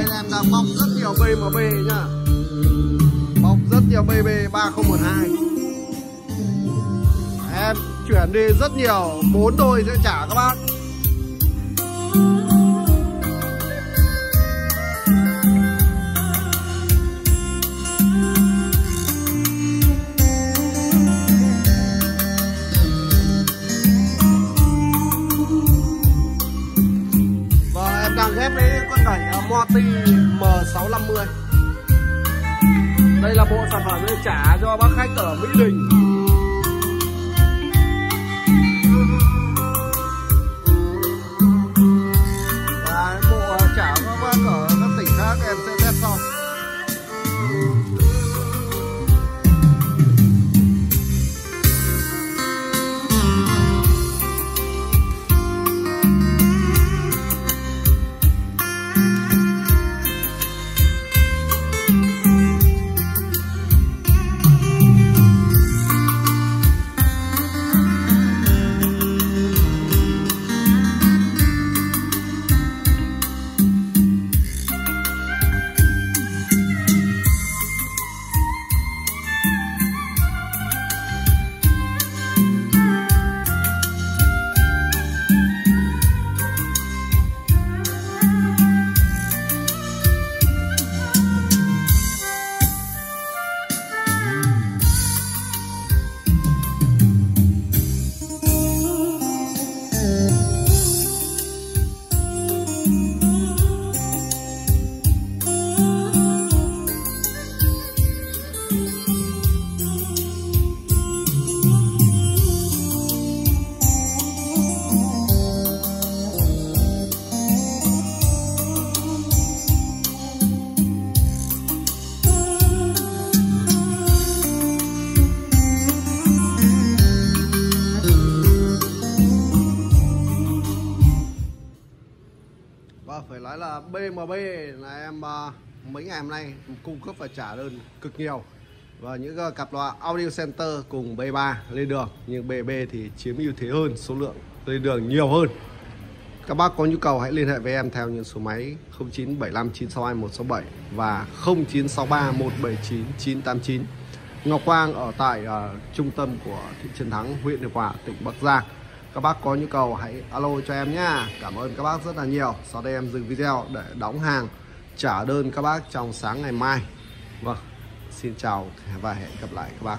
em đang bọc rất nhiều BMB nhá Bọc rất nhiều BB 3012 Em chuyển đi rất nhiều, bốn đôi sẽ trả các bác. Và đang ghép với con đẩy à, Morty M650 Đây là bộ sản phẩm để trả cho bác khách ở Mỹ Đình. Phải nói là BMB là em à, mấy ngày hôm nay cung cấp và trả đơn cực nhiều. Và những cặp loa Audio Center cùng B3 lên đường nhưng BB thì chiếm ưu thế hơn số lượng lên đường nhiều hơn. Các bác có nhu cầu hãy liên hệ với em theo những số máy 0975 962 167 và 0963 179 989 Ngọc Quang ở tại uh, trung tâm của thị trấn Thắng, huyện Hiệp Hòa, tỉnh Bắc Giang các bác có nhu cầu hãy alo cho em nhá. Cảm ơn các bác rất là nhiều. Sau đây em dừng video để đóng hàng, Trả đơn các bác trong sáng ngày mai. Vâng Xin chào và hẹn gặp lại các bác.